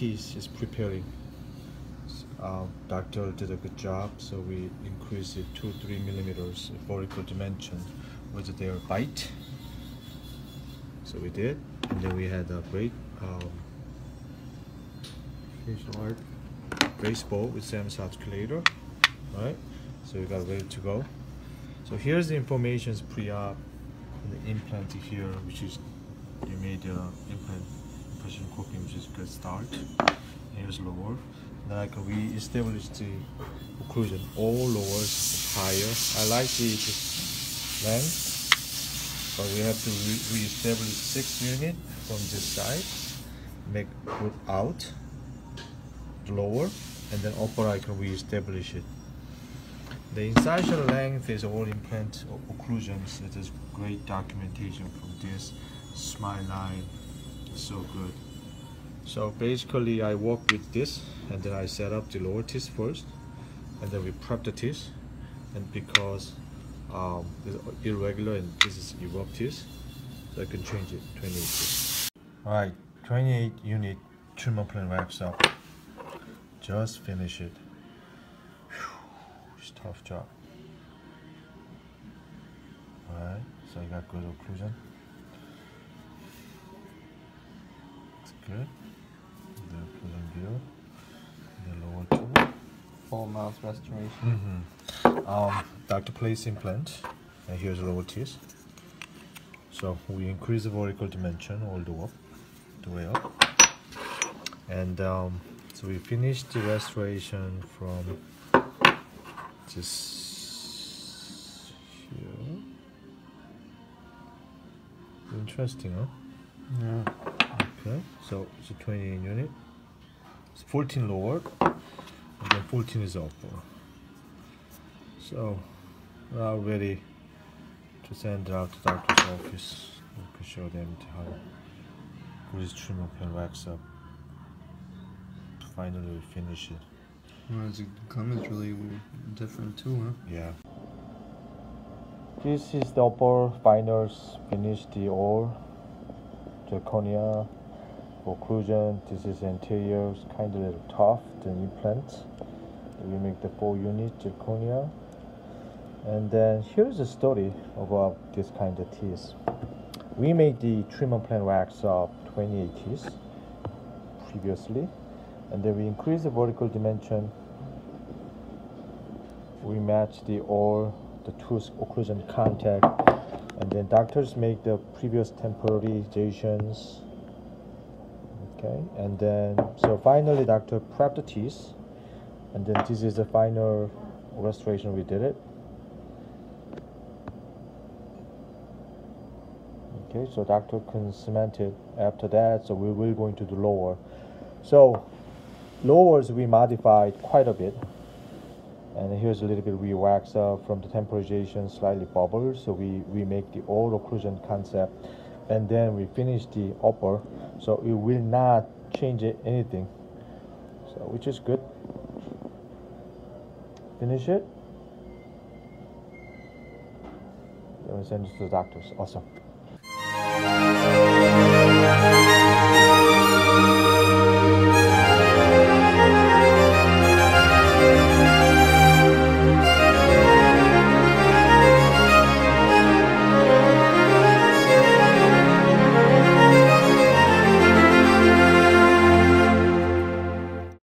teeth is preparing. Uh, doctor did a good job, so we increased it two three millimeters vertical dimension with their bite. So we did, and then we had a great um, facial art baseball with SAM's articulator, right? So we got ready to go. So here's the information pre-op, the implant here, which is you made the implant impression coping, which is good start. Here's lower. Then I can re-establish the occlusion. All lowers higher. I like the length, but we have to re-establish six unit from this side. Make good out, lower, and then upper I can re-establish it. The incisal length is all implant occlusions. It is great documentation from this smile line. So good. So basically I work with this and then I set up the lower teeth first and then we prep the teeth and because um, is irregular and this is evoked teeth so I can change it 28 teeth. Alright 28 unit treatment plan wax up. Just finish it. It's tough job. Alright, so I got good occlusion. It's. The view. The lower two. Full mouth restoration. Mm -hmm. Um, Dr. place implant. And here's the lower teeth. So we increase the vertical dimension all the way up, the way up. And um, so we finished the restoration from just here. Interesting, huh? Yeah. Okay, so it's a 28 unit. It's 14 lower, and then 14 is upper. So now ready to send it out to doctor's office. We can show them how grease trimmer can wax up. Finally finish it. Well, the gum is really different too, huh? Yeah. This is the upper finals finish the all zirconia occlusion. This is anterior, kind of little tough, the implant. We make the four unit zirconia. And then here's a story about this kind of teeth. We made the treatment plan wax of 28 teeth previously and then we increase the vertical dimension we match the all the tooth occlusion contact and then doctors make the previous temporizations okay and then so finally doctor prep the teeth and then this is the final restoration we did it. Okay so doctor can cement it after that so we will going to the lower. So lowers we modified quite a bit. And here's a little bit we wax up from the temporization slightly bubble so we we make the old occlusion concept and then we finish the upper so it will not change it, anything. So which is good. Finish it. Then we send it to the doctors. Awesome